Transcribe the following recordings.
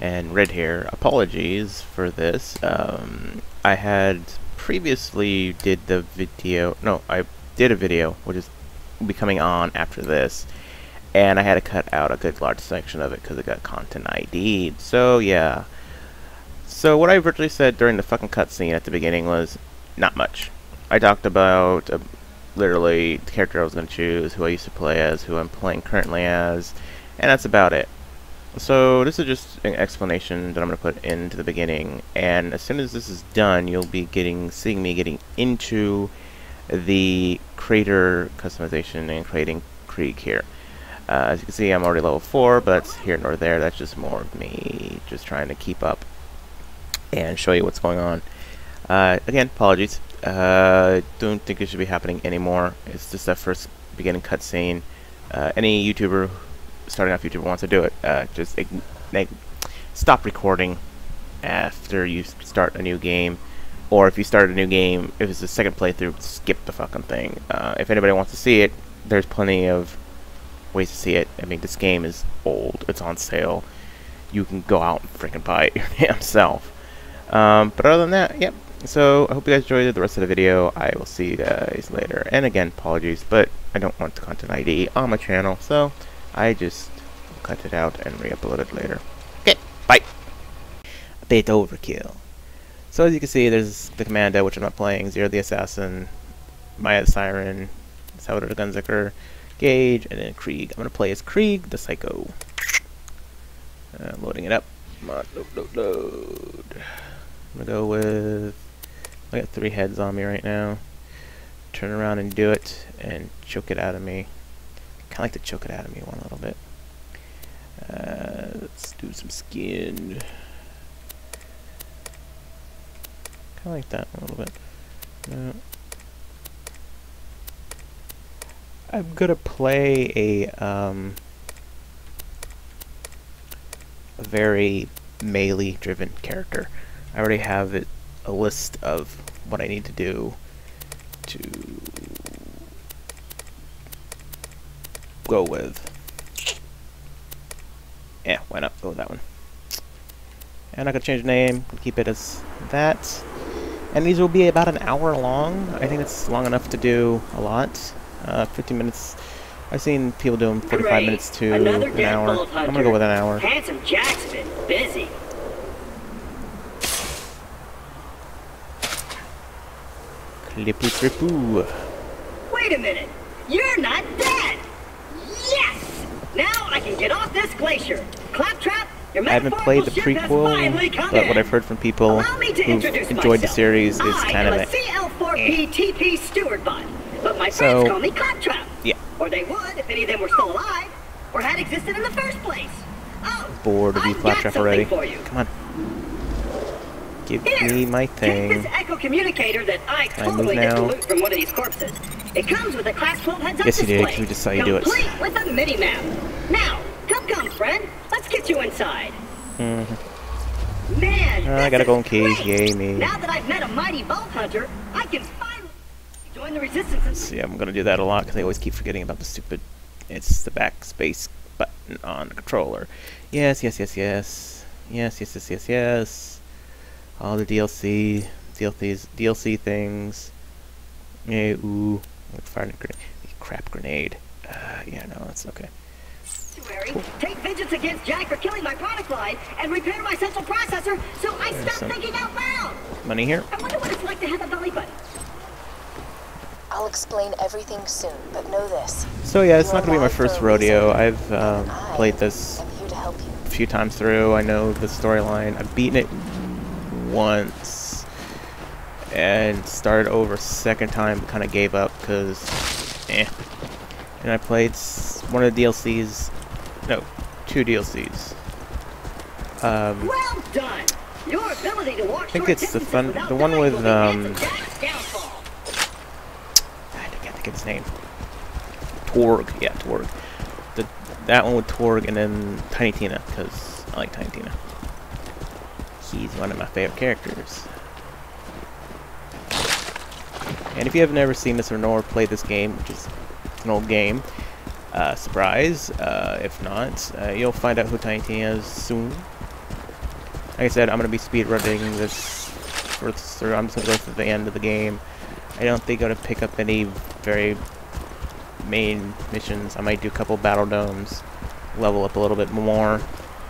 and Red Hair. Apologies for this. Um, I had previously did the video. No, I did a video, which is be coming on after this, and I had to cut out a good large section of it because it got content ID'd. So yeah. So what I virtually said during the fucking cutscene at the beginning was not much. I talked about uh, literally the character I was going to choose, who I used to play as, who I'm playing currently as, and that's about it. So this is just an explanation that I'm going to put into the beginning, and as soon as this is done, you'll be getting seeing me getting into the creator customization and creating Krieg here. Uh, as you can see, I'm already level 4, but that's here nor there. That's just more of me just trying to keep up and show you what's going on. Uh, again, apologies. Uh, don't think it should be happening anymore. It's just that first beginning cutscene. Uh, any YouTuber starting off YouTuber wants to do it, uh, just stop recording after you start a new game. Or if you start a new game, if it's a second playthrough, skip the fucking thing. Uh, if anybody wants to see it, there's plenty of ways to see it. I mean, this game is old. It's on sale. You can go out and freaking buy it your damn self. Um, but other than that, yep. So, I hope you guys enjoyed the rest of the video. I will see you guys later. And again, apologies, but I don't want the content ID on my channel, so I just cut it out and re-upload it later. Okay, bye! A bit overkill. So as you can see, there's the Commando, which I'm not playing, Zero the Assassin, Maya the Siren, Salvador the Gunzerker, Gaige, and then Krieg. I'm going to play as Krieg the Psycho. Uh, loading it up. Come on, load, load, load. I'm going to go with... I got three heads on me right now. Turn around and do it, and choke it out of me. Kind of like to choke it out of me one little bit. Uh, let's do some skin. Kind of like that a little bit. Uh, I'm gonna play a um, very melee driven character. I already have it, a list of what I need to do to go with. Yeah, why not go with that one? And I could change the name, keep it as that. And these will be about an hour long. I think it's long enough to do a lot. Uh, 15 minutes. I've seen people doing 45 Great. minutes to Another an hour. I'm gonna go with an hour. Handsome Jack's been busy. Clippy trippoo. Wait a minute. You're not dead. Yes! Now I can get off this glacier. Claptrap, I haven't played the prequel, but what I've heard from people who've enjoyed the series is kind of a CL4P steward bot, but my so, friends call me Claptrap. Yeah. Or they would if any of them were still alive, or had existed in the first place. Oh, bored of you, Claptrap already. You. Come on. Give Here, me my thing. Take this echo communicator that I totally I didn't loot from one of these corpses. It comes with a class 12 heads-up yes, display. Yes, you did. We just saw you do it. Complete with a mini map. Now, come, come, friend. Let's get you inside. Mm hmm Man, oh, I got a golden key. Yay me. Now that I've met a mighty vault hunter, I can finally join the resistance. See, I'm gonna do that a lot because I always keep forgetting about the stupid. It's the backspace button on the controller. Yes, yes, yes, yes. Yes, yes, yes, yes, yes. All the DLC, DLCs, DLC things. Yeah, ooh, like firing a grenade. Crap grenade. Uh, yeah, no, that's okay. Cool. Take vengeance against Jack for killing my product line and repair my central processor so I There's stop thinking out loud. Money here. I wonder what it's like to have a belly button. I'll explain everything soon, but know this. So yeah, it's not gonna be my first rodeo. I've um, played this a few times through. I know the storyline. I've beaten it once and started over second time, kind of gave up because, eh. And I played one of the DLCs, no, two DLCs. Um, well done. Your ability to walk I think it's the fun, the one with um. I can't think of his name. Torgue, yeah, Torgue. The that one with Torgue, and then Tiny Tina, because I like Tiny Tina. He's one of my favorite characters. And if you have never seen this or nor played this game, which is an old game, uh, surprise. Uh, if not, uh, you'll find out who Tiny Tina is soon. Like I said, I'm going to be speedrunning this through. I'm just going to go through the end of the game. I don't think I'm going to pick up any very main missions. I might do a couple battle domes, level up a little bit more.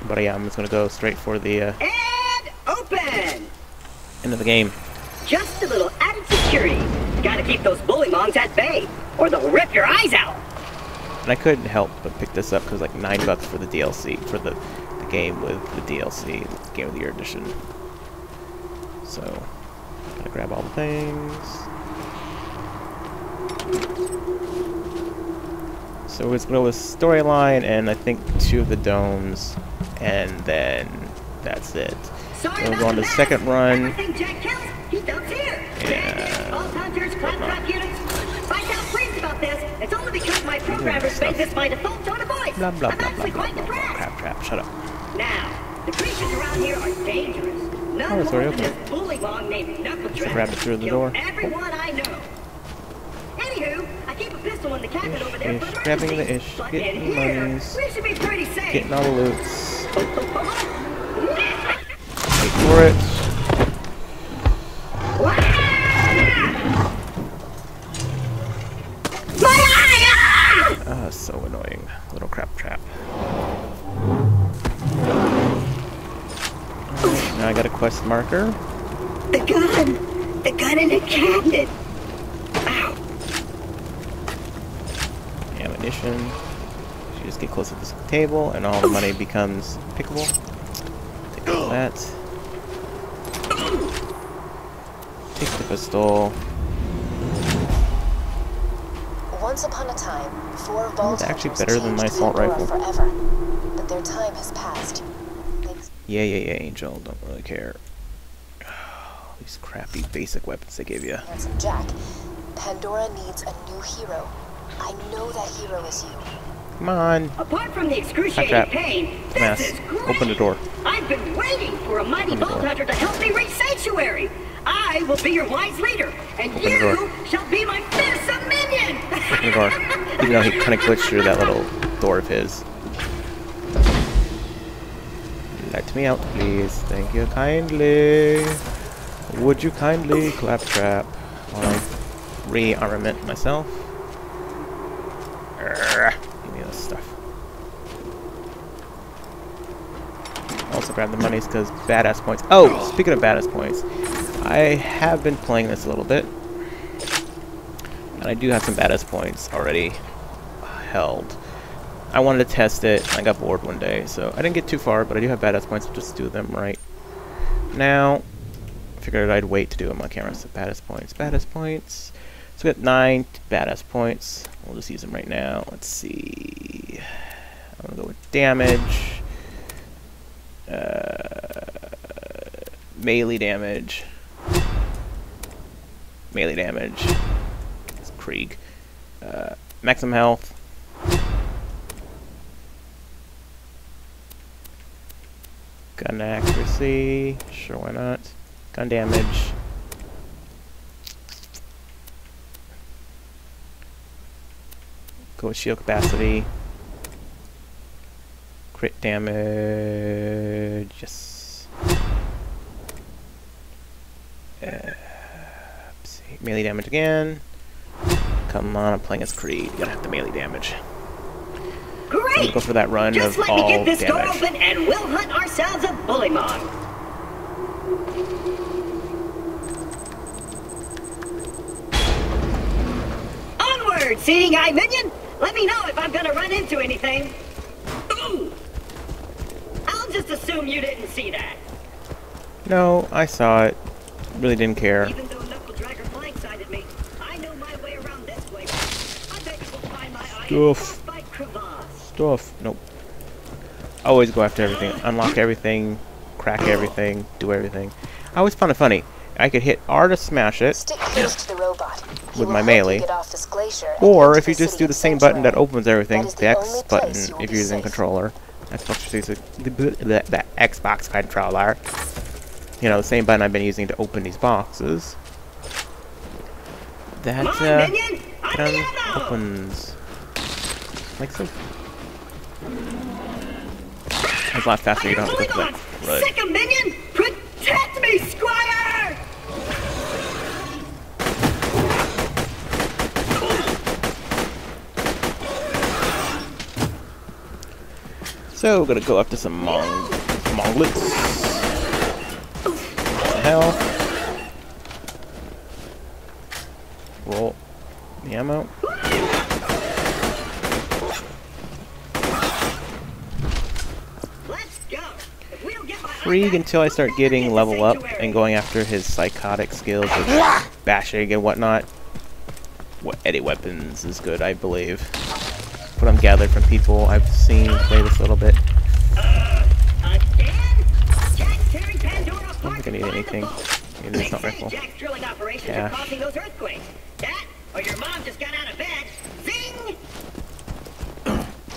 But yeah, I'm just going to go straight for the uh, open! end of the game. Just a little added security. Gotta keep those bullymongs at bay, or they'll rip your eyes out. And I couldn't help but pick this up because like nine bucks for the DLC for the, the game with the DLC, the Game of the Year edition. So, gotta grab all the things. So it's gonna go storyline and I think two of the domes, and then that's it. Sorry We'll go on the to second run. Everything Jack kills, he dumps here. Yeah. Bandits, vault hunters, claptrap units. Find out pleased about this. It's only because my programmers stuff. made this by default tone of voice. Blah blah blah blah blah. Crap, crap, shut up. Now, the creatures around here are dangerous. None Oh, it's already open. this bullymong named Knuckle Drag. grab it through the door. Everyone I know. Anywho, I keep a pistol in the cabinet Ish, over there ish, grabbing the ish, But getting here, monies. we should be pretty safe. Getting all the loots. For it. Ah, so annoying. Little crap trap. Alright, now I got a quest marker. The gun! The gun in the cabinet! Ow! Ammunition. You just get close to this table and all the money becomes pickable. Take all that. Take the pistol. Once upon a time, four vault it's actually better than my assault rifle. forever. But their time has passed. They Yeah, yeah, yeah, Angel. Don't really care. These crappy basic weapons they gave you. handsome Jack. Pandora needs a new hero. I know that hero is you. Come on. Apart from the excruciating Trap. pain, this Mass. is great! Open the door. I've been waiting for a mighty Open the hunter to help me reach Sanctuary! I will be your wise leader, and Open you shall be my fearsome minion! Open the door. Even though he kind of glitched through that little door of his. Let me out, please. Thank you kindly. Would you kindly, Claptrap, while I rearmament myself? Urgh. Give me this stuff. Also grab the monies because badass points. Oh, speaking of badass points, I have been playing this a little bit. And I do have some badass points already held. I wanted to test it. I got bored one day, so I didn't get too far, but I do have badass points. I'll just do them right now. Figured I'd wait to do them on camera. So badass points, badass points. So we got nine badass points. We'll just use them right now. Let's see. I'm gonna go with damage. Uh, melee damage. Melee damage. It's Krieg. Uh, maximum health. Gun accuracy. Sure, why not? Gun damage. Go with shield capacity. Crit damage. Yes. Uh. Melee damage again. Come on, I'm playing as Krieg. You Gotta have the melee damage. Great! Go for that run Just of let me all get this door damage. open and we'll hunt ourselves a bullymong. Onward, seeing eye minion! Let me know if I'm gonna run into anything. Ooh! I'll just assume you didn't see that. No, I saw it. Really didn't care. Stuff. Stuff. Nope. Always go after everything. Unlock everything. Crack everything. Do everything. I always found it funny. I could hit R to smash it, Stick to the robot. With my help melee. You get off this glacier and or if you just do the same button that opens everything, That is the the X button you if you're using safe. controller. Xbox 360, the, the, the Xbox controller. You know, the same button I've been using to open these boxes. That Come on, uh, minion! I'm the ammo! opens. Like so. It's a lot faster, you don't have to go Bully that. Sick of minion! Protect me, Squire! So, we're gonna go after some Mong Monglets. Hell? Roll the ammo. Let's go! If we don't get my Krieg until I start getting level up and going after his psychotic skills of bashing and whatnot. What eddy weapons is good, I believe. What I'm gathered from people I've seen play this a little bit. Again? Jack's tearing Pandora apart I don't think I need anything. Maybe it's not rifle. Jack's drilling operations are Cash. causing those earthquakes. That, or your mom just got out of bed. Zing!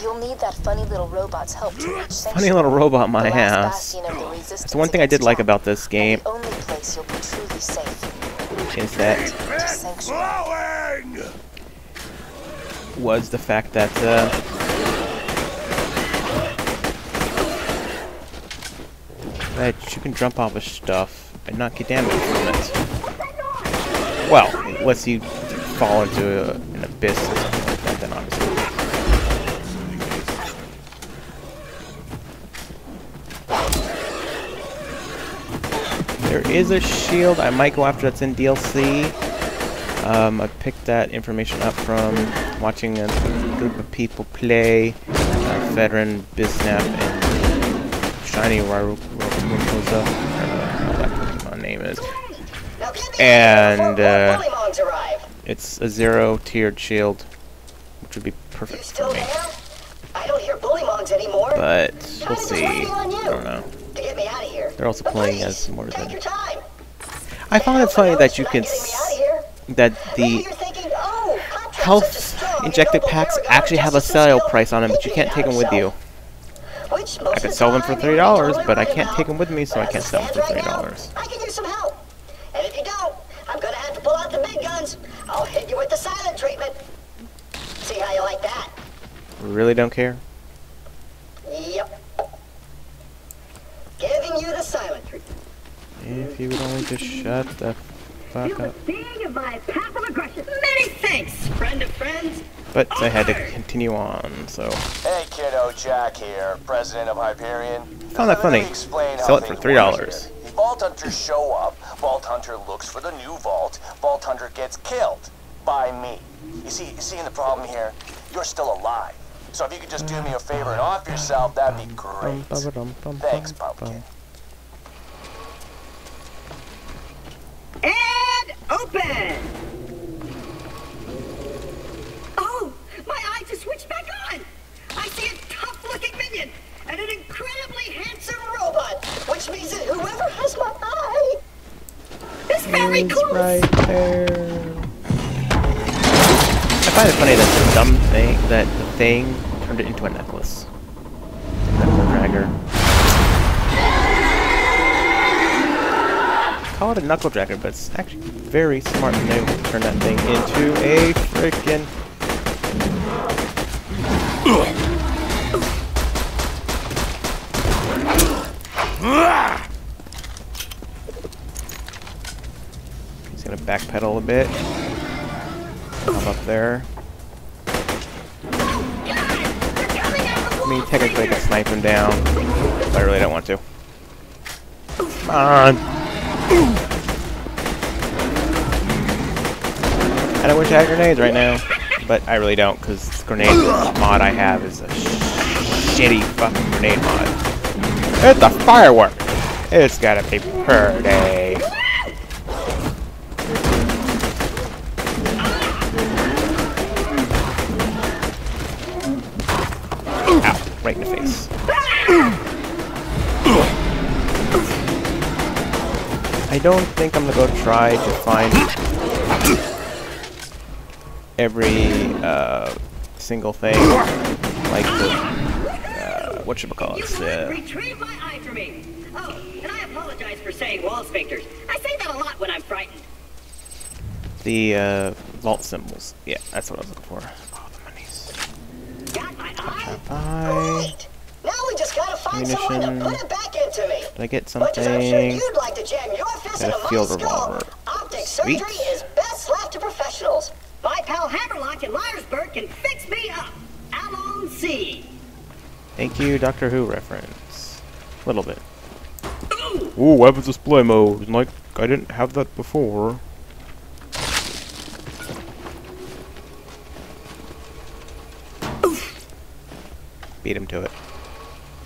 You'll need that funny little robot's help to reach Funny little robot my the last house. bastion the one thing I did like about this game the only place you'll be truly safe is that to was the fact that uh, that you can jump off of stuff and not get damage from it. Well, unless you fall into a, an abyss or something like that, then obviously. There is a shield I might go after that's in DLC. Um, I picked that information up from watching a group of people play uh, Veteran, Biznap, and Shiny Raru- Rarumosa. I don't know that Pokemon name is. Now get the And, uh, Bullymongs arrive. It's a zero tiered shield, which would be perfect for me. I don't hear Bully anymore. But we'll see. I don't know. To get me out of here. They're also But playing please, as more than. your time. I found it funny that you can getting me out of s- here. that the thinking, oh, contracts such a health injected packs actually have a sale price on them, but you can't take them with you. I could sell them for time thirty you're dollars, but I can't take them with me, so I can't sell them for stands thirty right now, dollars. I can use some help. And if you don't, I'm gonna have to pull out the big guns. I'll hit you with the silent treatment. See how you like that? Really don't care. Yep. Giving you the silent treatment. If you would only just shut the fuck Feel the up. sting of my passive aggression. Many thanks, friend of friends. But I had to continue on, so Hey kiddo, Jack here, president of Hyperion. Found that funny. explain Sell it for $3. work here. The Vault Hunters show up, Vault Hunter looks for the new vault, Vault Hunter gets killed by me. You see, you seeing the problem here? You're still alive. So if you could just do me a favor and off yourself, that'd be great. Thanks, Pumpkin. And open! Oh, my eye just switched back on! I see a tough-looking minion and an incredibly handsome robot, which means that whoever has my eye is very It's close. right there. I find it funny that the dumb thing, that the thing turned it into a necklace. Knuckle dragger. Call it a knuckle dragger, but it's actually very smart to turn that thing into a freaking. He's gonna backpedal a bit. Come up there. I mean, technically I can snipe him down, but I really don't want to. Come on! And I wish I had grenades right now, but I really don't, because the grenade mod I have is a shitty fucking grenade mod. It's a firework! It's gotta be pretty. I don't think I'm gonna go try to find every uh, single thing like the uh, what should we call it? Uh, retrieve my eye for me. Oh, and I apologize for saying wall sphincters. I say that a lot when I'm frightened. the uh, vault symbols. Yeah, that's what I was looking for. Oh, the monies. Got Bye. Great! Now Ammunition. put it back into me. Did I get Much sure something? you'd like to jam your fist Got a into my field skull, revolver. optic Sweet. surgery is best left to professionals. My pal Hammerlock in Liar's Berg can fix me up. Allons-y Thank you, Doctor Who reference. A Little bit. Ooh, weapons display mode. Like, I didn't have that before. Beat him to it.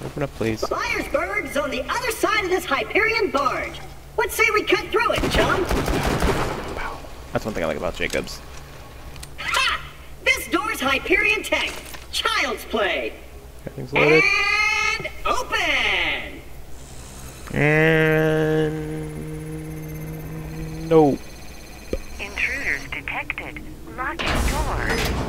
Open up, please. Liar's Berg's on the other side of this Hyperion barge. What say we cut through it, chum? That's one thing I like about Jacobs. Ha! This door's Hyperion tech. Child's play. Everything's loaded. And open! And... No. Intruders detected. Lock your doors.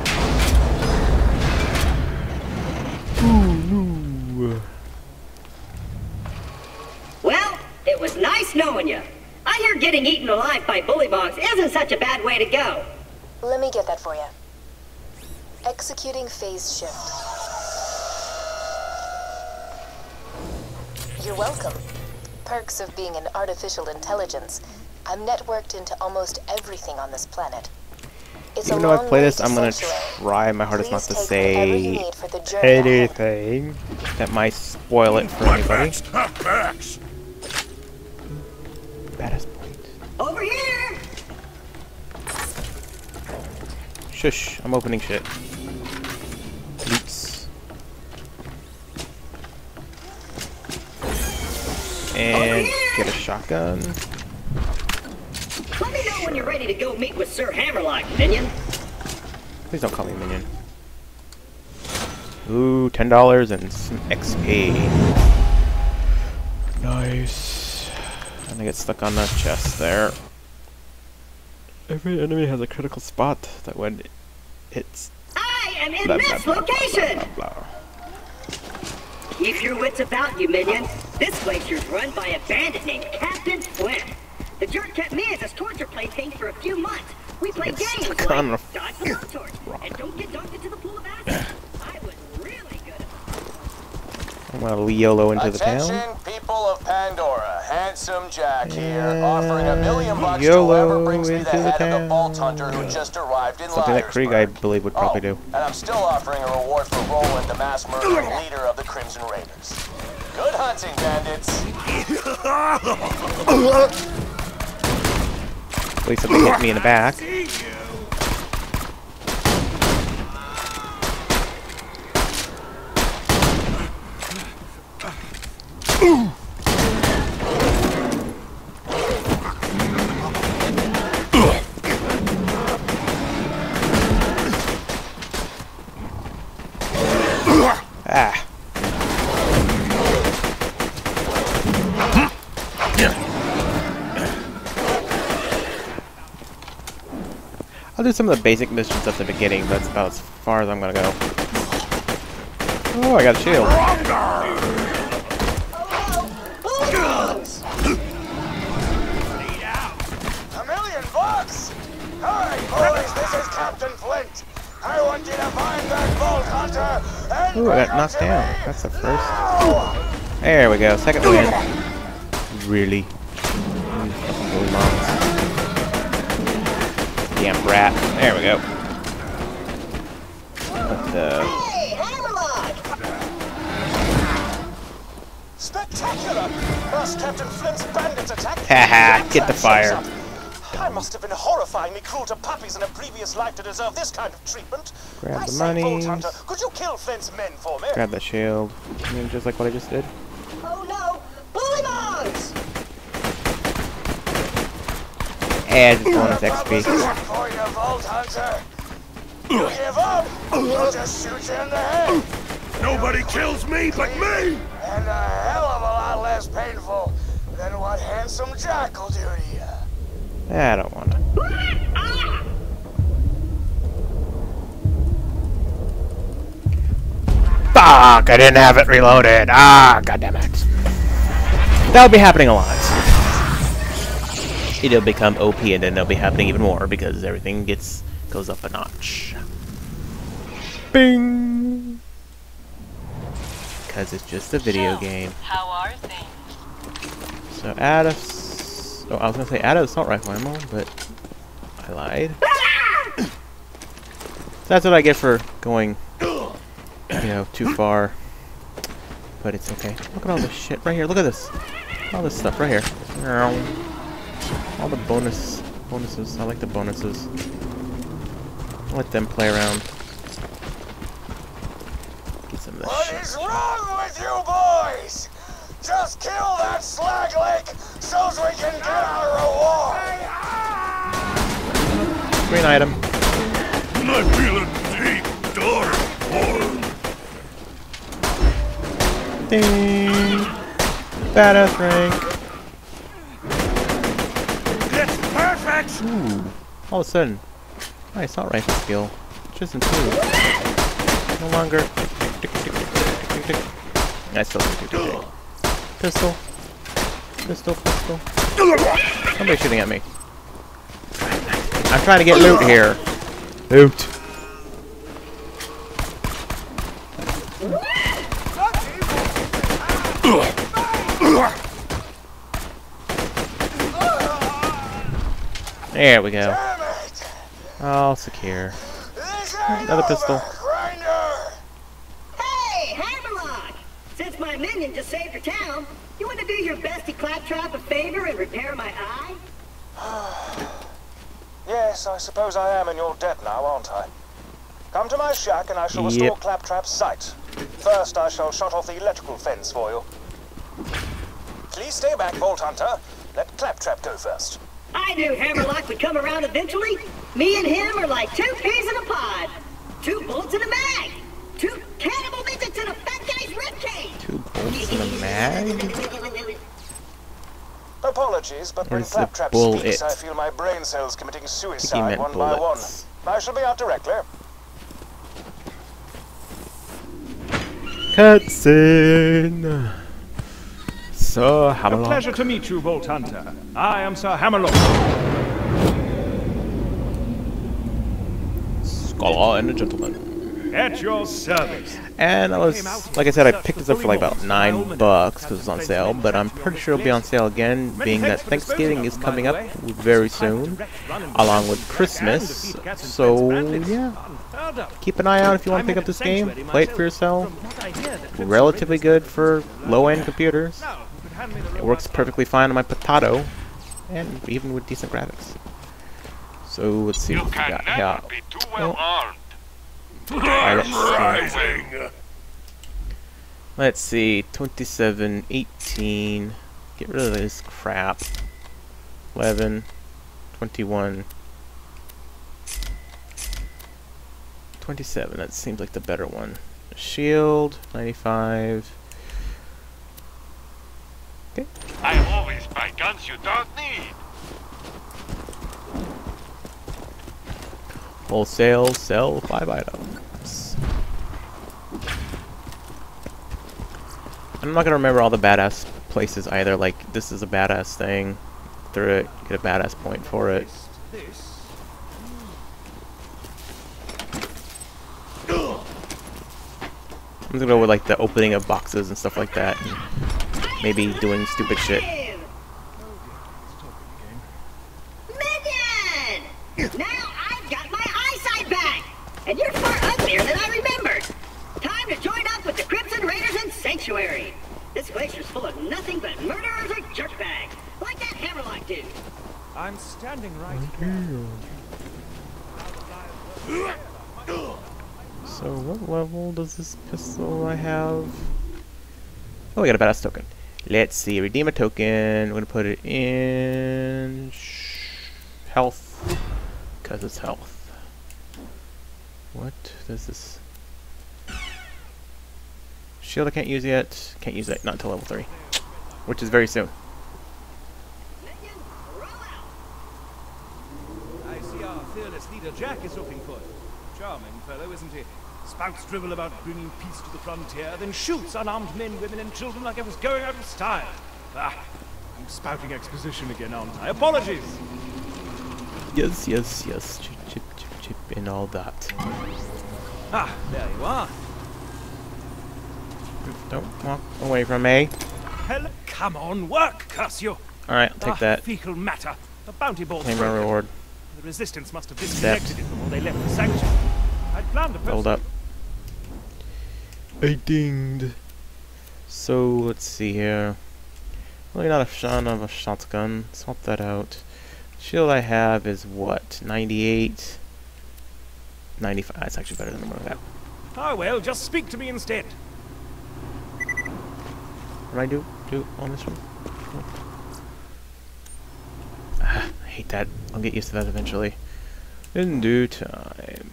Was knowing you. I hear getting eaten alive by bullymongs isn't such a bad way to go. Let me get that for you. Executing phase shift. You're welcome. Perks of being an artificial intelligence. I'm networked into almost everything on this planet. It's Even though I long play this, I'm gonna try my hardest not to take whatever you say need for the journey ahead. anything that might spoil it for anybody. Baddest point. Over here! Shush, I'm opening shit. Oops. And get a shotgun. Let me know when you're ready to go meet with Sir Hammerlock, minion. Please don't call me minion. Ooh, ten dollars and some XP. Nice. And I get stuck on the chest there. Every enemy has a critical spot that when it's I am in blah, blah, this blah, blah, location! blah, blah. Keep your wits about you, minion. This glacier's run by a bandit named Captain Flint. The jerk kept me as his torture plaything for a few months. We played Get games stuck like on a dodge the blowtorch and don't get dunked into the pool of acid. I was really good at I'm gonna YOLO into the town. People. Handsome Jack here, offering a million bucks YOLO to whoever brings me the into the head of the. Vault Hunter who just arrived in Something that Krieg, I believe, would probably oh, do. And I'm still offering a reward for Roland, the mass murdering leader of the Crimson Raiders. Good hunting, bandits. At least something hit me in the back. Ah. I'll do some of the basic missions at the beginning, but that's about as far as I'm gonna go. Oh, I got a shield. A million bucks? Alright, boys, this is Captain Flint. I want you to find that Vault Hunter and Ooh, I got knocked down. That's the first. There we go. Second win. Really? Mm, Mm, fucking bully moms. Damn brat. There we go. What the? Hey! Spectacular! First Captain Flint's bandits attack. Haha, get the fire. I must have been horrifyingly cruel to puppies in a previous life to deserve this kind of treatment. Grab I the say, Vault monies. Hunter, could you kill Flint's men for me? Grab the shield. I mean, just like what I just did. Oh no! Bullymongs! And just bonus XP. For you, Vault Hunter. You give up, I'll just shoot you in the head. Nobody kills me but me! And a hell of a lot less painful than what Handsome Jack will do to you. I don't wanna. Fuck! I didn't have it reloaded. Ah, goddammit. That'll be happening a lot. It'll become OP and then it'll be happening even more because everything gets goes up a notch. Bing! because it's just a video game. How are things? So add a... s- Oh, I was gonna say add a assault rifle ammo, but I lied. so that's what I get for going, you know, too far. But it's okay. Look at all this shit right here. Look at this. All this stuff right here. All the bonus bonuses. I like the bonuses. Let them play around. Get some of this What shit. is wrong with you boys? Just kill that slag leg so's we can get our reward. Green item. I feel a deep, dark hole. Ding. Badass rank. It's perfect! Ooh. All of a sudden, my assault rifle skill just improved. No longer. I still tick. Pistol. Pistol, pistol. Somebody's shooting at me. I'm trying to get loot here. Loot. There we go. Oh, Damn it! All secure. Another pistol. Hey, Hammerlock! Since my minion just saved your town, you want to do your bestie Claptrap a favor and repair my eye? Yes, I suppose I am in your debt now, aren't I? Come to my shack and I shall restore Claptrap's sight. First, I shall shut off the electrical fence for you. Please stay back, Vault Hunter. Let Claptrap go first. I knew Hammerlock would come around eventually. Me and him are like two peas in a pod. Two bullets in a mag. Two cannibal midgets in a fat guy's ribcage. Two bolts in a mag? Apologies, but when Where's the Claptrap speaks. I feel my brain cells committing suicide meant one by one. I shall be out directly. Cutscene. So, A pleasure to meet you, Vault Hunter. I am Sir Hammerlock. Scholar and a gentleman. At your service. And I was, like I said, I picked this up for like about nine bucks because it's on sale, but I'm pretty sure it'll be on sale again, being that Thanksgiving is coming up very soon, along with Christmas. So, yeah, keep an eye out if you want to pick up this game. Play it for yourself. Relatively good for low-end computers. It works perfectly fine on my Potato, and even with decent graphics. So, let's see You what we got here. be too well Oh. armed. Let's see. Rising. Let's see, 27, 18, get rid of this crap, 11, 21, 27, that seems like the better one. Shield, 95, I always buy guns you don't need. wholesale, sell 5 items. I'm not gonna remember all the badass places either, like, this is a badass thing, through it, get a badass point for it. I'm gonna go with like the opening of boxes and stuff like that. And maybe doing stupid shit. Minion! Now I've got my eyesight back! And you're far uglier than I remembered! Time to join up with the Crimson Raiders in Sanctuary! This glacier's full of nothing but murderers or jerkbags, like that Hammerlock dude. I'm standing right here. So what level does this pistol I have? Oh, we got a badass token. Let's see, redeem a token. We're gonna put it in health, cause it's health. What does this? Shield I can't use yet. Can't use it not until level three, which is very soon. I see our fearless leader Jack is looking for. Charming fellow, isn't he? Spouts drivel about bringing peace to the frontier, then shoots unarmed men, women, and children like it was going out of style. Ah, I'm spouting exposition again, aren't I? Apologies! Yes, yes, yes. Chip, chip, chip, chip, and all that. Ah, there you are. Don't walk away from me. Hell, come on, work, curse you! Alright, I'll take Ah, that. fecal matter. The bounty ball. Claim my reward. The resistance must have disconnected it before they left the sanctuary. I'd planned to Hold up. I dinged. So, let's see here. Really not a fan of a shotgun. Swap that out. Shield I have is what? 98? 95. That's actually better than what I got. Ah, well, just speak to me instead. What do I do? Do on this one? Ah, I hate that. I'll get used to that eventually. In due time.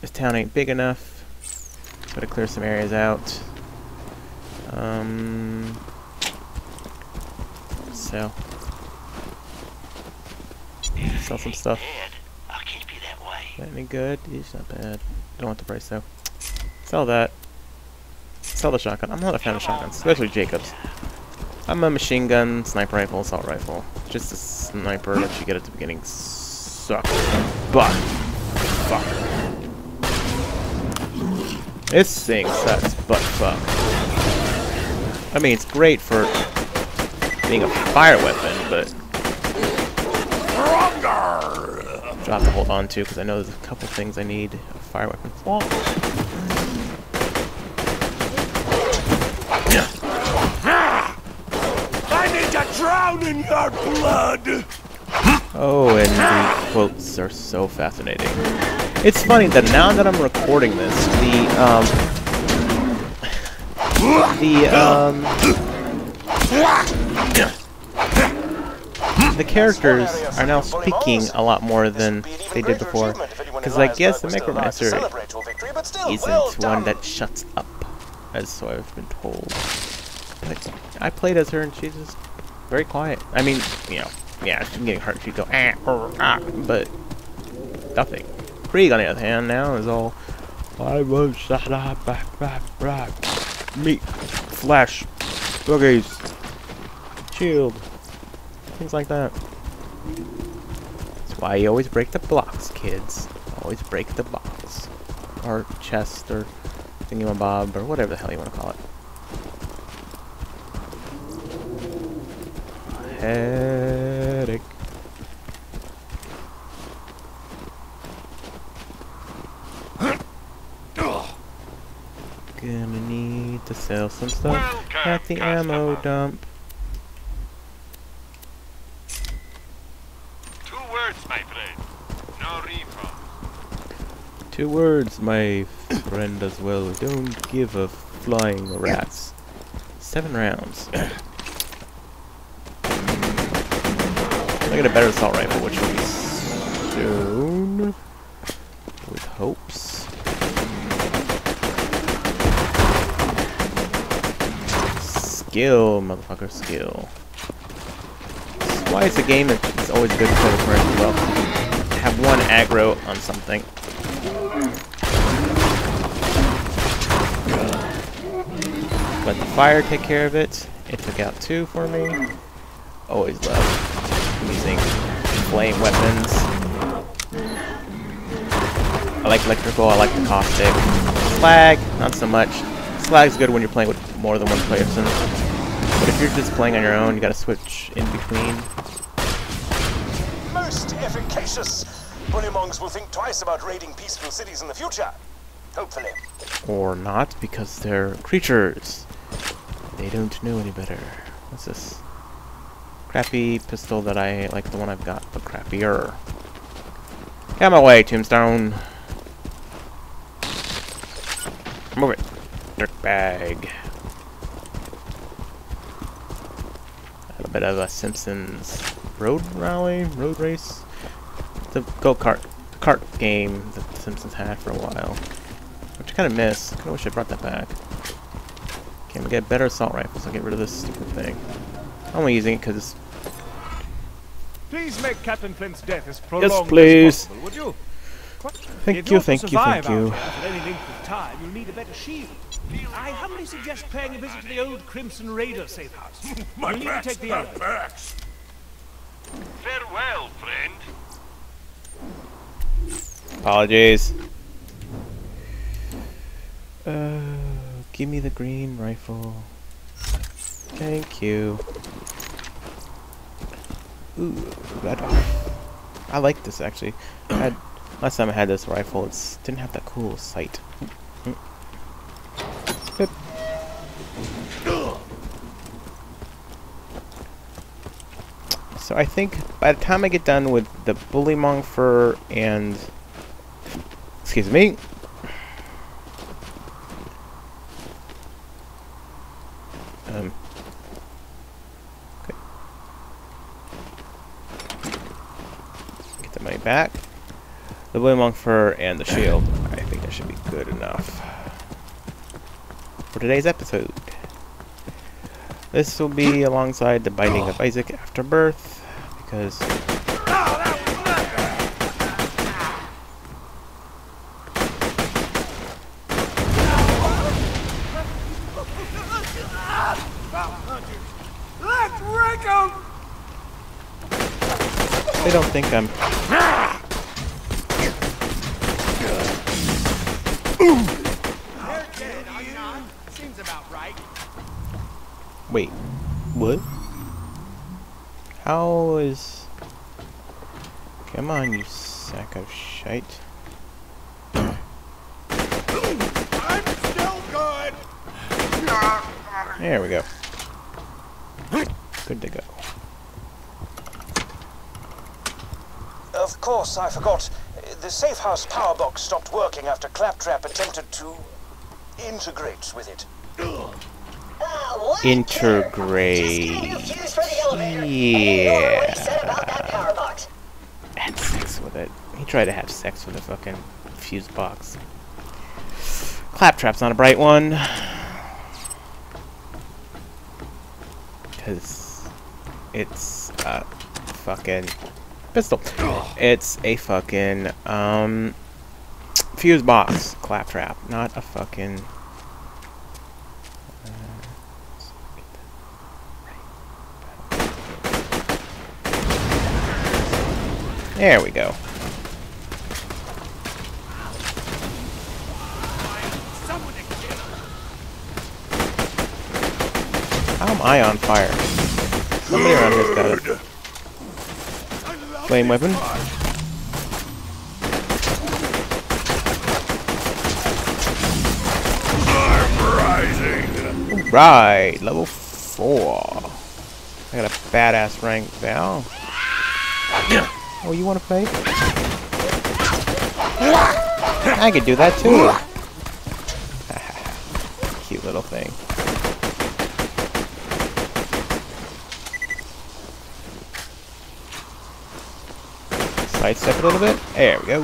This town ain't big enough. Gotta clear some areas out. Um. Sell. Sell some stuff. I'll keep you that any good? It's not bad. Don't want the price though. Sell that. Sell the shotgun. I'm not a fan of shotguns, especially Jacobs. I'm a machine gun, sniper rifle, assault rifle. Just a sniper that you get at the beginning sucks. But fuck. This thing sucks, but fuck. I mean, it's great for being a fire weapon, but I'll have to hold on to because I know there's a couple things I need a fire weapon for. I need to drown in your blood! Oh, and the quotes are so fascinating. It's funny that now that I'm recording this, the um, the um, the characters are now speaking a lot more than they did before. Because I guess the Mechromancer isn't one that shuts up, as so I've been told. But I played as her and she's just very quiet. I mean, you know, yeah, she's getting hurt. She'd go ah, er, ah, but nothing. Krieg, on the other hand, now is all I won't shut up, back, back, back, meat, flesh, boogies, shield, things like that. That's why you always break the blocks, kids. Always break the blocks, or chest, or thingamabob, or whatever the hell you want to call it. Headache. Gonna need to sell some stuff at the ammo dump. Two words, my friend. No refund. Two words, my friend, as well. Don't give a flying rats. Seven rounds. I get a better assault rifle, which will be soon. With hopes. Skill, motherfucker, skill. That's why it's a game that's always good play with friends well. Have one aggro on something. Let the fire take care of it. It took out two for me. Always love using flame weapons. I like electrical, I like the caustic. Slag, not so much. Slag's good when you're playing with more than one person. But if you're just playing on your own, you gotta switch in between. Most efficacious. Bullymongs will think twice about raiding peaceful cities in the future. Hopefully. Or not, because they're creatures. They don't know any better. What's this? Crappy pistol that I like the one I've got, but crappier. Get my way, Tombstone. Move it. Dirtbag. A bit of a Simpsons road rally, road race. The go-kart the kart game that the Simpsons had for a while. Which I kind of miss. I kind of wish I brought that back. Okay, we get better assault rifles. I'll get rid of this stupid thing. I'm only using it because Please make Captain Flint's death as prolonged please. as possible, would you? Thank if you, you're to thank you, survive thank you. out here For any length of time, you'll need a better shield. I humbly suggest paying a visit to the old Crimson Raider safe house. My you'll need to back's take the not backs. Farewell, friend. Apologies. Okie give me the green rifle. Thank you. Ooh, red. I like this actually. Had, last time I had this rifle, it didn't have that cool sight. So I think by the time I get done with the Bullymong fur and excuse me. Um okay. Money back. The Bullymong fur and the shield. I think that should be good enough for today's episode. This will be alongside the Binding of Isaac Afterbirth, because don't think I'm. Wait, what? How is... Come on, you sack of shite. I'm still good. There we go. Good to go. Of course, I forgot. The safe house power box stopped working after Claptrap attempted to integrate with it. Integrate. Yeah. Had sex with it. He tried to have sex with a fucking fuse box. Claptrap's not a bright one. Because it's a fucking pistol. It's a fucking, um, fuse box. Claptrap, not a fucking... uh, There we go. How am I on fire? Somebody around here's got a flame weapon. Right, level four. I got a badass rank now. Oh, you want to play? I could do that too. Cute little thing. Sidestep a little bit. There we go.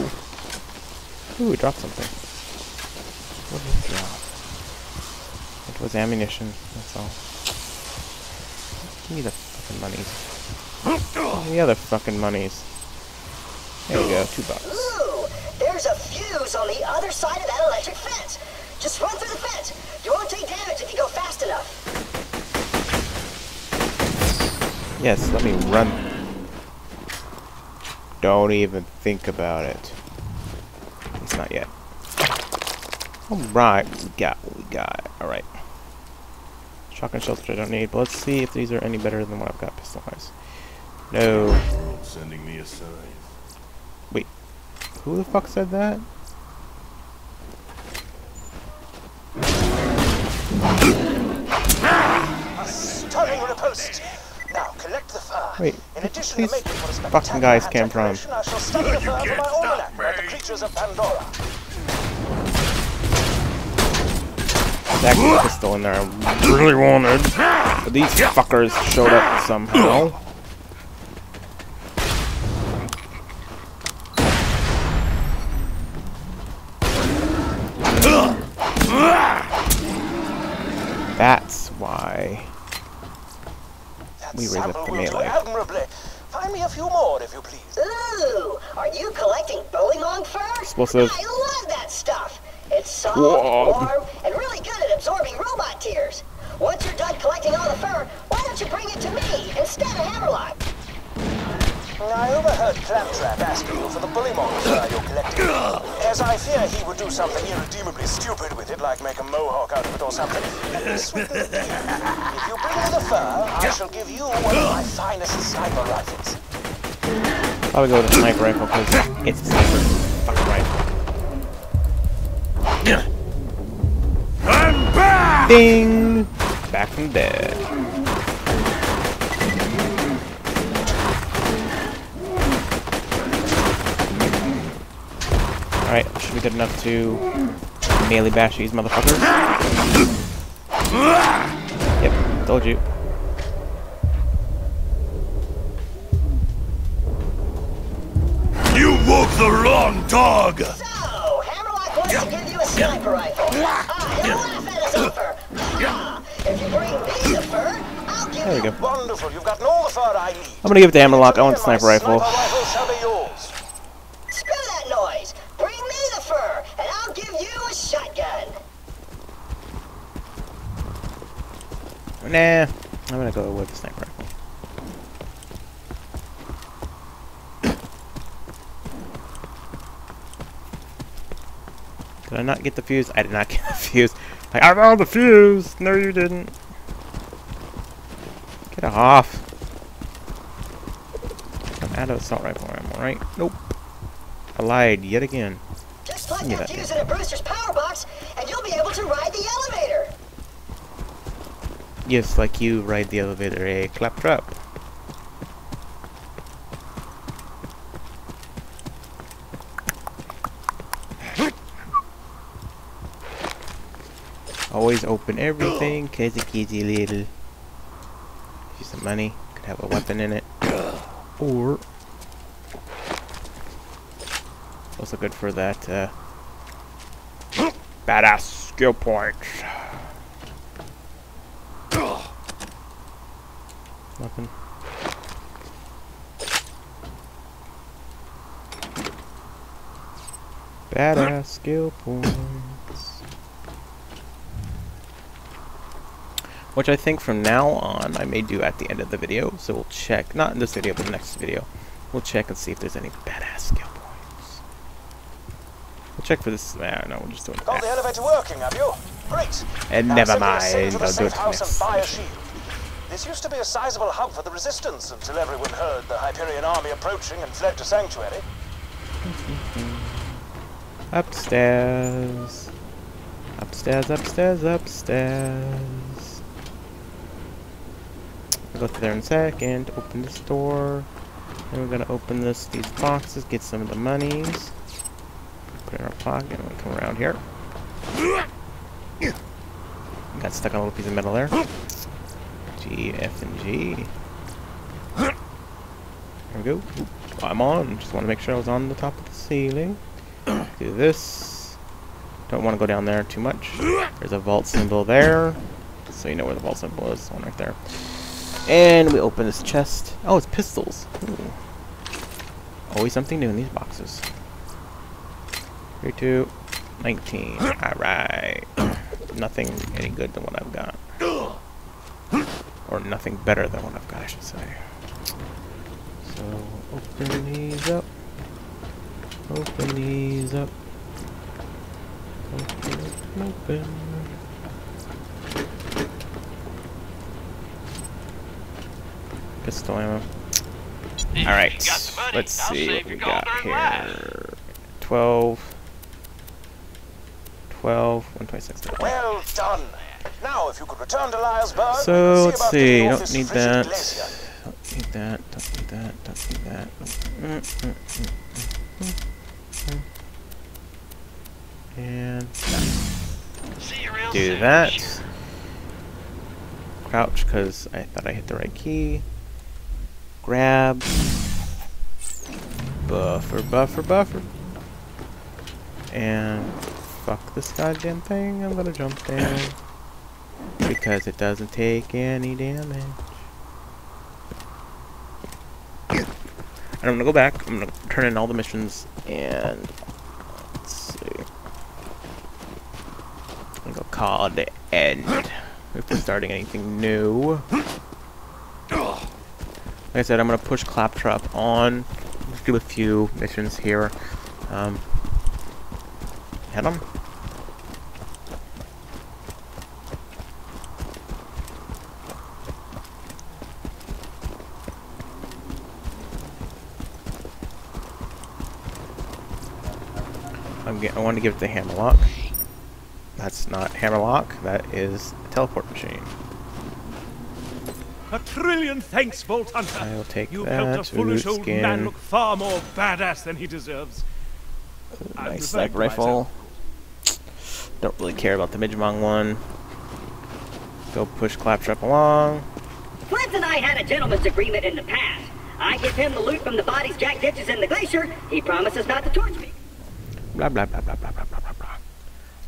Ooh, we dropped something. What did we drop? It was ammunition, that's all. Give me the fucking monies. Give me the other fucking monies. There we go, two bucks. Ooh, there's a fuse on the other side of that electric fence. Just run through the fence. You won't take damage if you go fast enough. Yes, let me run. Don't even think about it. It's not yet. Alright, we got what we got. Alright. Shotgun shells I don't need, but let's see if these are any better than what I've got pistol wise. No. World sending me a sign. Who the fuck said that? Stunning riposte. Now collect the fur. Ah, Wait, In addition these to making for a fucking guys came from? decoration, I shall study the You can't stop almanac like creatures of Pandora. That pistol in there I really wanted. But these fuckers showed up somehow. That's why. That We raise up sample the will do melee. admirably. Find me a few more, if you please. Ooh, are you collecting Bullymong fur? Explosive. I love that stuff. It's soft, Whoa. warm, and really good at absorbing robot tears. Once you're done collecting all the fur, why don't you bring it to me instead of Hammerlock? I overheard Claptrap asking you for the Bullymong fur uh, you're collecting. As I fear he would do something irredeemably stupid with it, like make a mohawk out of it or something. This would be the deal. If you bring me the fur, I shall give you one of my finest sniper rifles. Probably go with a sniper rifle because it's a sniper fucking rifle. I'm back! Ding! Back from dead. Alright, should be good enough to melee bash these motherfuckers. Yep, told you. You woke the wrong dog! So, Hammerlock wants to give you a sniper rifle. Ah, he'll laugh at his offer. Ah, if you bring me the fur, I'll give There we you... go. Wonderful, you've gotten all the fur I need. I'm gonna give it to Hammerlock. I want the My sniper rifle. Sniper rifle shall be yours. Screw that noise. Bring me the fur, and I'll give you a shotgun. Nah, I'm gonna go with the sniper rifle. Did I not get the fuse? I did not get the fuse. Like, I found the fuse! No, you didn't. Get off. I'm out of assault rifle ammo, right? Nope. I lied yet again. Just plug Yeah, that fuse in a Brewster's power box, and you'll be able to ride. Yes, like you ride the elevator, a claptrap. Always open everything, cause it's easy little. Use some money, could have a weapon in it. Or also good for that uh, badass skill point. Nothing. Badass skill points. Which I think from now on I may do at the end of the video. So we'll check, not in this video, but the next video. We'll check and see if there's any badass skill points. We'll check for this. Ah, no, we'll just do it. Got the elevator working, have you? Great. And Now never mind, ascend to the I'll do it next and buy a mission. shield. This used to be a sizable hub for the resistance until everyone heard the Hyperion army approaching and fled to Sanctuary. Upstairs. Upstairs, upstairs, upstairs. I'll go through there in a second. Open this door. Then we're gonna open this these boxes, get some of the monies. Put it in our pocket and we'll come around here. Got stuck on a little piece of metal there. G, F, and G. There we go. I'm on. Just want to make sure I was on the top of the ceiling. Do this. Don't want to go down there too much. There's a vault symbol there. So you know where the vault symbol is. One right there. And we open this chest. Oh, it's pistols. Ooh. Always something new in these boxes. 3, 2, 19. Alright. Nothing any good than what I've got. Or nothing better than what I've got, I should say. So, open these up. Open these up. Open, open, open. Pistol ammo. Alright, let's see what we got here. 12. 12, 126. Well done. Now, if you could return to Liar's Berg, So, we let's see, about don't need that. glacier. Don't need that, don't need that, don't need that. Mm, mm, mm, mm, mm, mm. And do that. Crouch, because I thought I hit the right key. Grab. Buffer, buffer, buffer. And fuck this goddamn thing. I'm gonna jump down. Because it doesn't take any damage. And I'm gonna go back. I'm gonna turn in all the missions and let's see. I'm gonna go call end. If we're starting anything new. Like I said, I'm gonna push Claptrap on. Let's do a few missions here. Um, hit him. I want to give it to Hammerlock. That's not Hammerlock, that is the teleport machine. A trillion thanks, Vault Hunter. I'll take you that. You helped a foolish old skin. man look far more badass than he deserves. Nice black rifle. Don't really care about the Midgemong one. Go push Claptrap along. Flynt and I had a gentleman's agreement in the past. I give him the loot from the bodies Jack ditches in the glacier. He promises not to torch me. Blah blah blah blah blah blah.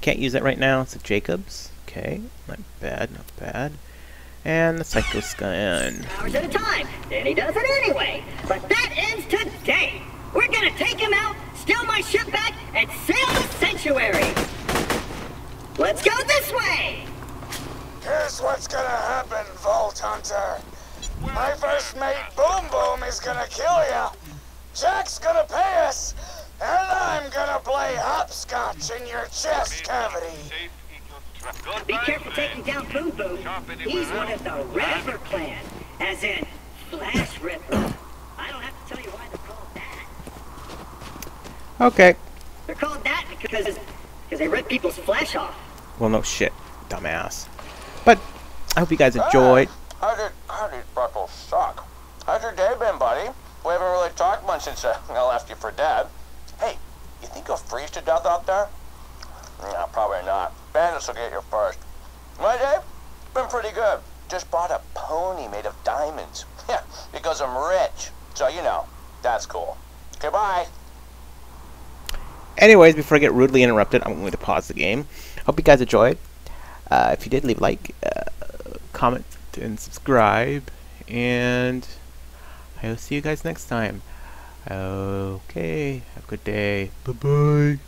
Can't use that right now. It's a Jacobs. Okay, not bad, not bad. And the Psycho Scan. Hours at a time. Then he does it anyway. But that ends today. We're gonna take him out, steal my ship back, and sail the sanctuary. Let's go this way. Here's what's gonna happen, Vault Hunter. My first mate, Boom Boom, is gonna kill you. Jack's gonna pay us, and I'm gonna play hopscotch in your chest cavity. Be careful taking down Boom Boom. He's one of the Ripper clan, as in Flesh Ripper. I don't have to tell you why they're called that. Okay. They're called that because because they rip people's flesh off. Well, no shit, dumbass. But I hope you guys enjoyed. How did, how did Freckles suck? How's your day been, buddy? We haven't really talked much since uh, I left you for dead. You'll freeze to death out there? No, probably not. Bandits will get you first. My day? Been pretty good. Just bought a pony made of diamonds. Yeah, because I'm rich. So, you know, that's cool. Goodbye. Anyways, before I get rudely interrupted, I'm going to pause the game. Hope you guys enjoyed. Uh, if you did, leave a like, uh, comment, and subscribe. And I will see you guys next time. Okay, have a good day. Bye bye.